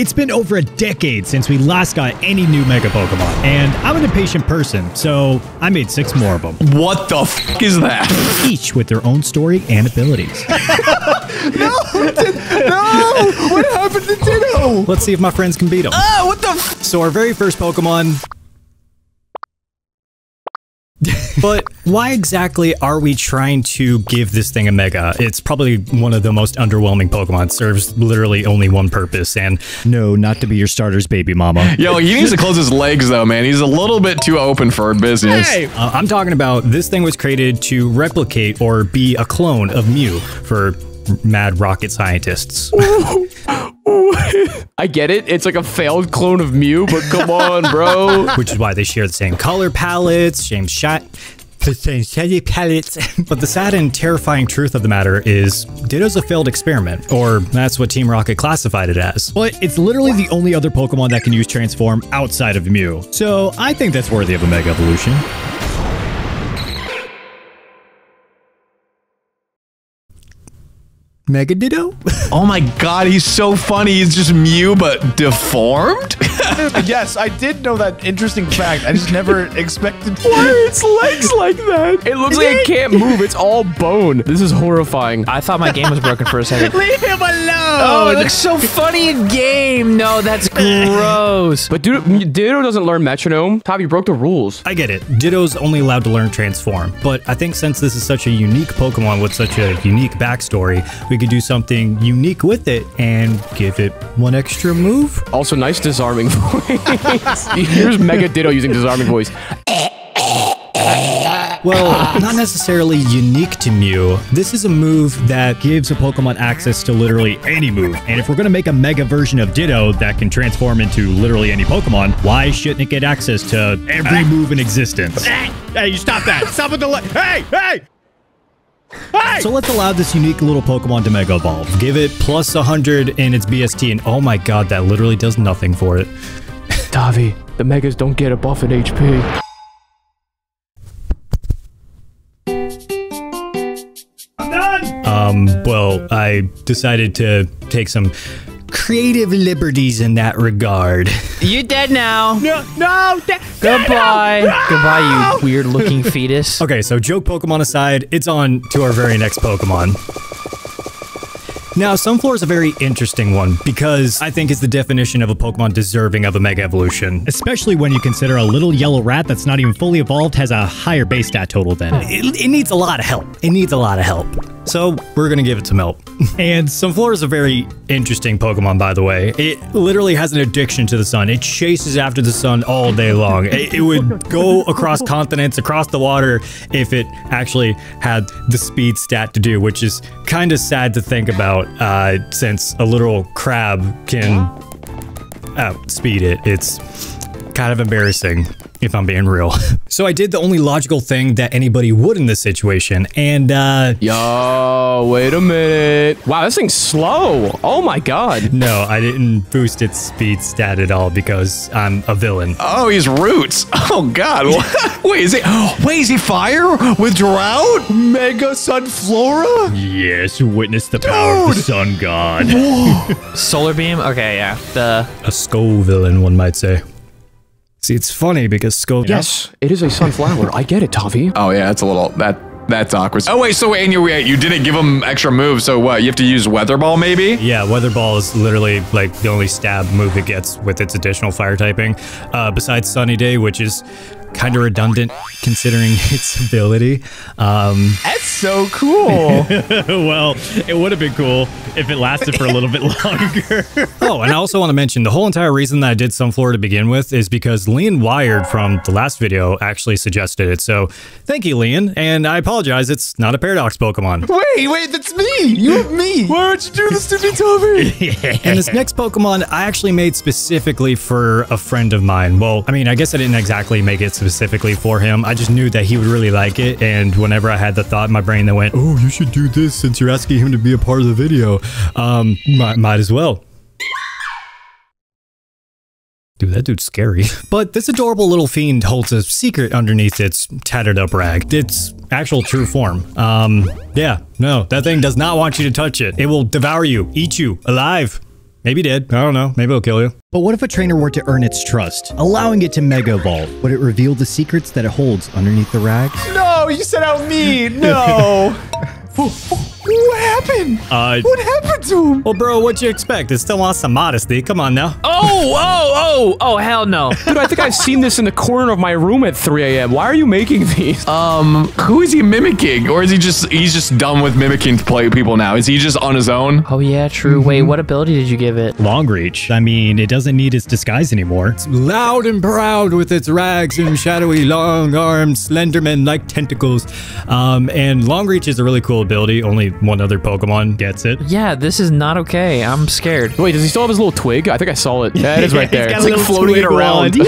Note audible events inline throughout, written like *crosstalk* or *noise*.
It's been over a decade since we last got any new Mega Pokemon, and I'm an impatient person, so I made six more of them, What the f is that? each with their own story and abilities. *laughs* no! No! What happened to Ditto? Let's see if my friends can beat them. Ah, what the f So our very first Pokemon. *laughs* but why exactly are we trying to give this thing a mega? It's probably one of the most underwhelming Pokemon. It serves literally only one purpose, and no, not to be your starter's baby mama. Yo, he needs to close his legs though, man. He's a little bit too open for business. Uh, I'm talking about this thing was created to replicate or be a clone of Mew for mad rocket scientists. *laughs* *laughs* I get it. It's like a failed clone of Mew, but come on, bro. *laughs* which is why they share the same color palettes, same shot. The same shiny palettes. *laughs* but the sad and terrifying truth of the matter is, Ditto's a failed experiment, or that's what Team Rocket classified it as. But it's literally the only other Pokemon that can use Transform outside of Mew. So I think that's worthy of a Mega Evolution. Mega Ditto? *laughs* Oh my god, he's so funny. He's just Mew, but deformed? *laughs* yes, I did know that interesting fact. I just never *laughs* expected. Why are its legs like that? It looks like it can't move. It's all bone. This is horrifying. I thought my game was broken for a second. Leave him alone! Oh, it looks so funny in game. No, that's gross. But dude, Ditto doesn't learn metronome. Top, you broke the rules. I get it. Ditto's only allowed to learn Transform, but I think since this is such a unique Pokemon with such a unique backstory, we could do something unique with it and give it one extra move. Also, nice disarming *laughs* voice. Here's Mega Ditto using disarming voice. Well, not necessarily unique to Mew. This is a move that gives a Pokemon access to literally any move. And if we're going to make a mega version of Ditto that can transform into literally any Pokemon, why shouldn't it get access to every ah. move in existence? Hey, hey, you stop that! Stop with the le- Hey, hey! So let's allow this unique little Pokemon to Mega Evolve. Give it plus 100 in its BST, and oh my god, that literally does nothing for it. *laughs* Tavi, the Megas don't get a buff in HP. Um, well, I decided to take some creative liberties in that regard. You dead now. No, no! da- Goodbye. Goodbye, you weird looking fetus. *laughs* Okay, so joke Pokemon aside, it's on to our very next Pokemon. Now, Sunflora is a very interesting one because I think it's the definition of a Pokemon deserving of a Mega Evolution. Especially when you consider a little yellow rat that's not even fully evolved has a higher base stat total than it. It, it needs a lot of help. It needs a lot of help. So, we're gonna give it some help. *laughs* and Sunflora is a very interesting Pokemon, by the way. It literally has an addiction to the sun. It chases after the sun all day long. It, it would go across continents, across the water, if it actually had the speed stat to do, which is kind of sad to think about, uh, since a literal crab can outspeed it. It's kind of embarrassing, if I'm being real. *laughs* so I did the only logical thing that anybody would in this situation, and uh, Yo, wait a minute. Wow, this thing's slow. Oh my god. no, I didn't boost its speed stat at all because I'm a villain. Oh, he's roots. *laughs* Oh god. *laughs* Wait, is he *gasps* wait, is he fire with drought? Mega Sunflora? Yes, witness the power of the sun god. Solar beam. Okay, yeah. The a skull villain, one might say. See, it's funny because skull. Yes, it is a sunflower. I get it, Tavi. Oh yeah, that's a little that that's awkward. Oh wait, so wait, and you wait, you didn't give him extra moves, so what? You have to use Weather Ball maybe? Yeah, Weather Ball is literally like the only stab move it gets with its additional fire typing. Uh, besides Sunny Day, which is kind of redundant considering *laughs* its ability. Um, That's so cool. *laughs* well, it would have been cool if it lasted for a little bit *laughs* longer. oh, and I also want to mention the whole entire reason that I did Sunflora to begin with is because Leon Wired from the last video actually suggested it. So thank you, Leon. And I apologize, it's not a Paradox Pokemon. wait, wait, that's me! You have me! Why would you do this to me, Toby? And this next Pokemon I actually made specifically for a friend of mine. Well, I mean, I guess I didn't exactly make it specifically for him. I just knew that he would really like it. And whenever I had the thought in my brain that went, oh, you should do this since you're asking him to be a part of the video, um, might, might as well. Dude, that dude's scary. *laughs* But this adorable little fiend holds a secret underneath its tattered up rag. Its actual true form. Um, yeah, no, that thing does not want you to touch it. It will devour you, eat you, alive. Maybe he did. I don't know. Maybe it'll kill you. But what if a trainer were to earn its trust, allowing it to Mega Evolve? Would it reveal the secrets that it holds underneath the rags? No, you set out me. No. *laughs* what happened? Uh, What happened to him? well, bro, what'd you expect? It still wants some modesty. Come on now. Oh, oh, oh, oh, hell no. Dude, I think I've seen this in the corner of my room at 3 a.m. Why are you making these? Um, who is he mimicking, or is he just he's just done with mimicking to play people now? Is he just on his own? Oh, yeah, true. Wait, what ability did you give it? Long reach. I mean, it doesn't need its disguise anymore. It's loud and proud with its rags and shadowy long arms, Slenderman like tentacles. Um, and Long Reach is a really cool ability. Only one other Pokemon gets it. Yeah, this is not okay. I'm scared. Wait, does he still have his little twig? I think I saw it. *laughs* Yeah, it is right there. got It's a like floating it twig around. *laughs*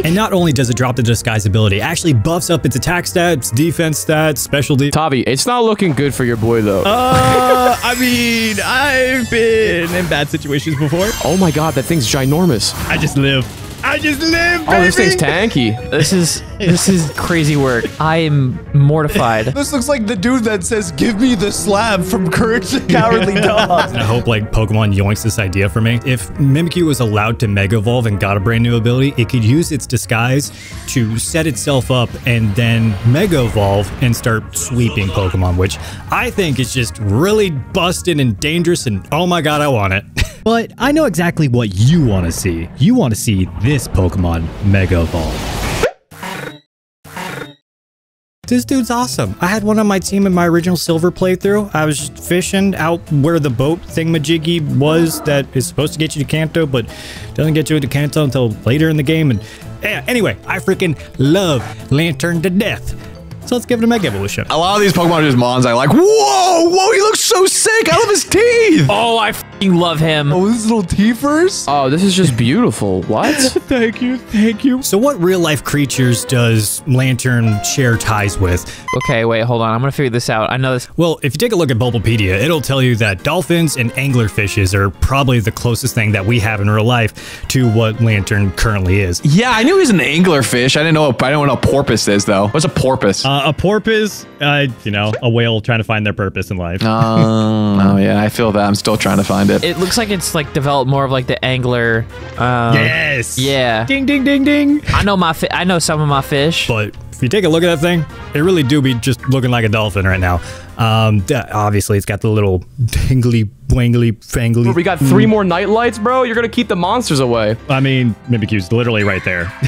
*laughs* And not only does it drop the disguise ability, it actually buffs up its attack stats, defense stats, specialty. Tavi, it's not looking good for your boy though. Uh, I mean, I've been in bad situations before. oh my god, that thing's ginormous. I just live. I just live, Oh, this thing's tanky. This is this is crazy work. I am mortified. *laughs* This looks like the dude that says, "Give me the slab" from Courage the Cowardly *laughs* Dog. I hope like Pokemon yoinks this idea for me. If Mimikyu was allowed to Mega Evolve and got a brand new ability, it could use its disguise to set itself up and then Mega Evolve and start sweeping Pokemon, which I think is just really busted and dangerous. And oh my god, I want it. *laughs* But I know exactly what you want to see. You want to see this Pokemon Mega Evolve. This dude's awesome. I had one on my team in my original silver playthrough. I was fishing out where the boat thingamajiggy was that is supposed to get you to Kanto, but doesn't get you to Kanto until later in the game. And yeah, anyway, I freaking love Lanturn to death. So let's give it a Mega Evolution. A lot of these Pokemon are just Mons. I like. Whoa, whoa, he looks so sick. I love his teeth. Oh, I fing love him. Oh, this little teethers. Oh, this is just beautiful. What? *laughs* Thank you, thank you. So what real life creatures does Lanturn share ties with? Okay, wait, hold on. I'm gonna figure this out. I know this. Well, if you take a look at Bulbapedia, it'll tell you that dolphins and anglerfishes are probably the closest thing that we have in real life to what Lanturn currently is. Yeah, I knew he was an anglerfish. I didn't know. I don't know what a porpoise is though. What's a porpoise? Uh, a porpoise, uh, you know, a whale trying to find their purpose in life. Oh, *laughs* oh yeah, I feel that. I'm still trying to find it. It looks like it's like developed more of like the angler. Um, yes. Yeah. Ding, ding, ding, ding. I know my. Fi- I know some of my fish. But if you take a look at that thing, it really do be just looking like a dolphin right now. Um, obviously, it's got the little dingly, wangly, fangly. we got three more night lights, bro. You're gonna keep the monsters away. I mean, Mimikyu's literally right there. *laughs*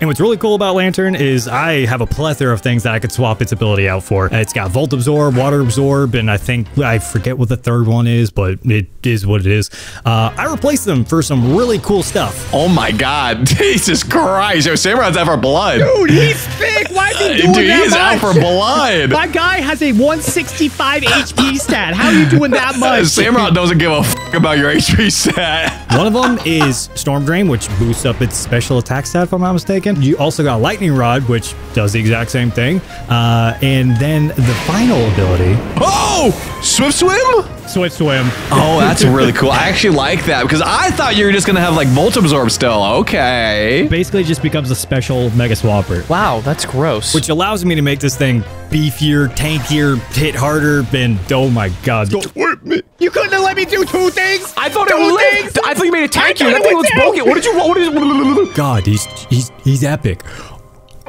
And what's really cool about Lanturn is I have a plethora of things that I could swap its ability out for. It's got Volt Absorb, Water Absorb, and I think I forget what the third one is, but it is what it is. Uh, I replaced them for some really cool stuff. Oh my god, *laughs* Jesus Christ! Yo, Samurott's out for blood. Dude, he's thick. Why is he Dude, he is out for blood. *laughs* My guy has a 165 HP stat. How are you doing that *laughs* much? Samurott doesn't give a f- about your HP stat. *laughs* One of them is Storm Drain, which boosts up its special attack stat, if I'm not mistaken. You also got Lightning Rod, which does the exact same thing. Uh, and then the final ability. Oh, Swift Swim. Swift swim. Oh, that's *laughs* really cool. I actually like that because I thought you were just gonna have like Volt Absorb still. Okay. Basically, just becomes a special Mega Swapper. wow, that's gross. which allows me to make this thing beefier, tankier, hit harder, and oh my god. You couldn't have let me do two things. I thought it was lit. I thought you made it tanky. That thing looks broken. What did you? What is? God, he's he's he's epic.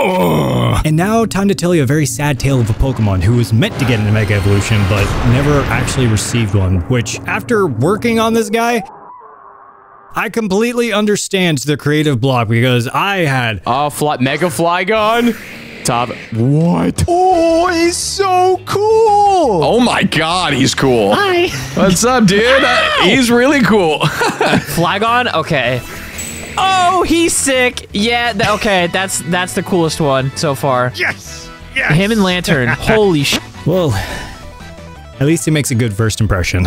Ugh. And now, time to tell you a very sad tale of a Pokemon who was meant to get a Mega Evolution, but never actually received one. Which, after working on this guy, I completely understand the creative block because I had Oh, fly, Mega Flygon. Top. What? Oh, he's so cool. Oh my god, he's cool. Hi. What's up, dude? Uh, he's really cool. *laughs* Flygon? Okay. Oh, he's sick. Yeah. th- okay, that's that's the coolest one so far. Yes. Yes. Him and Lanturn. *laughs* Holy sh! well, at least he makes a good first impression.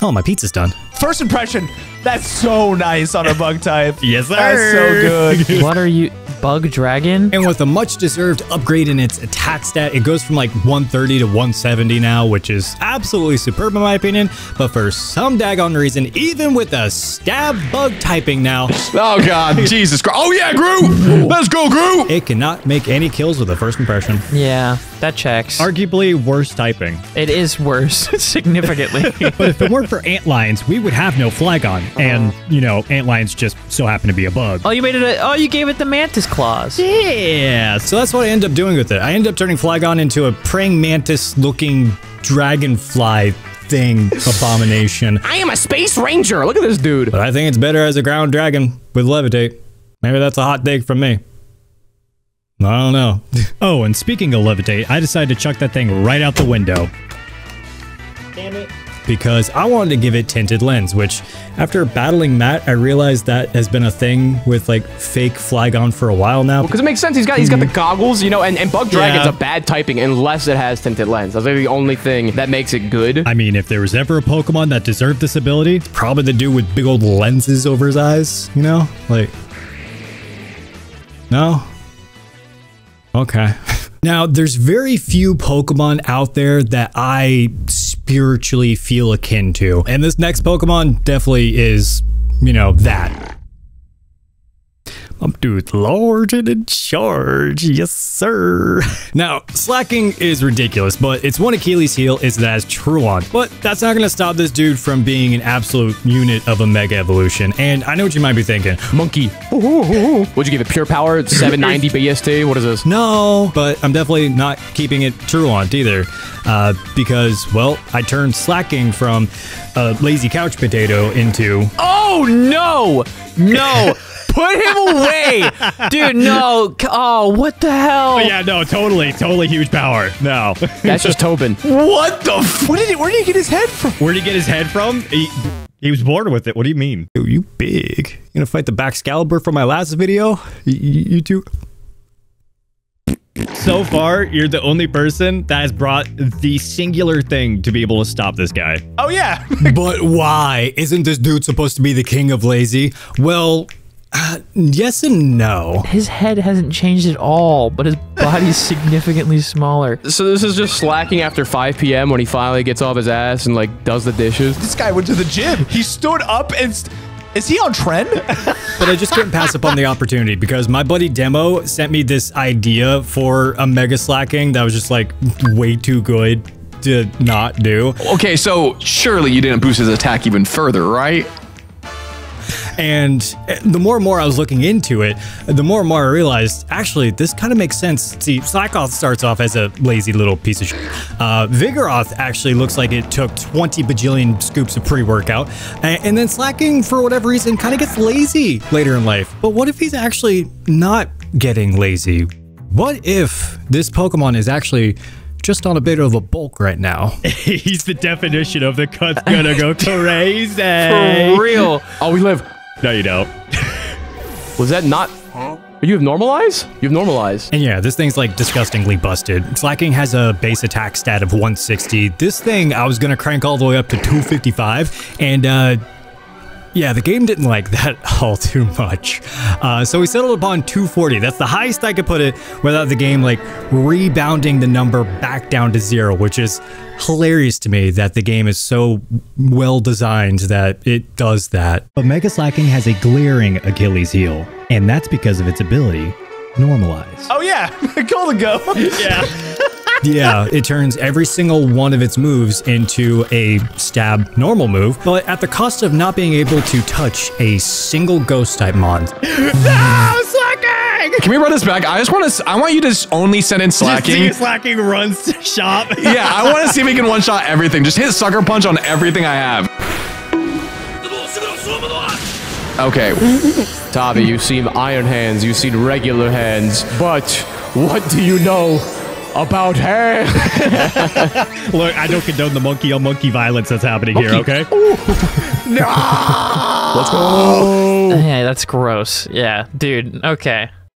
Oh, my pizza's done. First impression, That's so nice on a bug type. *laughs* Yes, sir. That's so good. *laughs* What are you? Bug dragon? And with a much deserved upgrade in its attack stat, it goes from like 130 to 170 now, which is absolutely superb in my opinion. But for some daggone reason, even with a stab bug typing now, Oh God, *laughs* Jesus Christ! Oh yeah, Groot! Let's go, Groot! it cannot make any kills with a first impression. Yeah, that checks. Arguably worse typing. It is worse significantly. But if it weren't for antlions, we would have no Flygon. And, you know, antlions just so happen to be a bug. oh, you made it. A, oh, you gave it the mantis claws. Yeah. So that's what I end up doing with it. I end up turning Flygon into a praying mantis looking dragonfly thing *laughs* abomination. I am a space ranger. Look at this dude. But I think it's better as a ground dragon with levitate. Maybe that's a hot take from me. I don't know. *laughs* Oh, and speaking of levitate, I decided to chuck that thing right out the window. Because I wanted to give it tinted lens, which after battling Matt, I realized that has been a thing with like fake Flygon for a while now. Because it makes sense. He's got he's got the mm-hmm. goggles, you know, and, and Bug Dragon's Yeah. a bad typing unless it has tinted lens. That's like the only thing that makes it good. I mean, if there was ever a Pokemon that deserved this ability, it's Probably the dude with big old lenses over his eyes, you know? Like, no? Okay. *laughs* Now, there's very few Pokemon out there that I spiritually feel akin to. And this next Pokemon definitely is, you know, that. I'm dude large and in charge. Yes, sir. *laughs* Now, Slaking is ridiculous, but its one Achilles heel is that has Truant. But that's not going to stop this dude from being an absolute unit of a Mega Evolution. And I know what you might be thinking. Monkey. *laughs* What'd you give it? Pure power? *laughs* 790 BST? What is this? No, but I'm definitely not keeping it Truant either. Uh, because, well, I turned Slaking from a lazy couch potato into Oh no, no. Put him away, dude. No. Oh, what the hell? yeah, no, totally, totally huge power. No. That's just Tobin. What the? F- Where did he, where did he get his head from? Where did he get his head from? He, he was born with it. What do you mean? Yo, you big. You gonna fight the back Baxcalibur from my last video? Y- y- you two? So far, you're the only person that has brought the singular thing to be able to stop this guy. Oh yeah. *laughs* but why? Isn't this dude supposed to be the king of lazy? Well, uh, yes and no. His head hasn't changed at all, but his body's significantly smaller. So this is just Slaking after 5 p.m. when he finally gets off his ass and like does the dishes. this guy went to the gym. He stood up and. St- is he on trend? *laughs* But I just couldn't pass up on the opportunity because my buddy Demo sent me this idea for a mega Slaking that was just like way too good to not do. okay, so surely you didn't boost his attack even further, right? And the more and more I was looking into it, the more and more I realized actually this kind of makes sense. See, Slakoth starts off as a lazy little piece of shit. Uh, Vigoroth actually looks like it took 20 bajillion scoops of pre workout. And, and then Slaking, for whatever reason, kind of gets lazy later in life. But what if he's actually not getting lazy? What if this Pokemon is actually just on a bit of a bulk right now? *laughs* He's the definition of the cut's gonna go *laughs* crazy. For real. Oh, we live. No, you don't. *laughs* Was that not? You have normalize? You have normalize. And yeah, this thing's like disgustingly busted. Slaking has a base attack stat of 160. This thing I was gonna crank all the way up to 255, and uh, yeah, the game didn't like *laughs* that all too much. Uh, so we settled upon 240. That's the highest I could put it without the game like rebounding the number back down to zero, which is hilarious to me that the game is so well designed that it does that. But Mega Slaking has a glaring Achilles heel, and that's because of its ability, Normalize. Oh yeah, *laughs* Gholdengo. *laughs* Yeah, it turns every single one of its moves into a stab normal move, but at the cost of not being able to touch a single ghost type mon. no, Slaking! Can we run this back? I just want to. I want you to s- only send in Slaking. Just Slaking runs shop. *laughs* Yeah, I want to see if we can one shot everything. Just hit sucker punch on everything I have. Okay. Tavi, you've seen Iron Hands, you've seen regular hands, but what do you know about hands? *laughs* Look, I don't condone the monkey on monkey violence that's happening here, okay? *laughs* No! Let's go. Yeah, that's gross. Yeah, dude. Okay.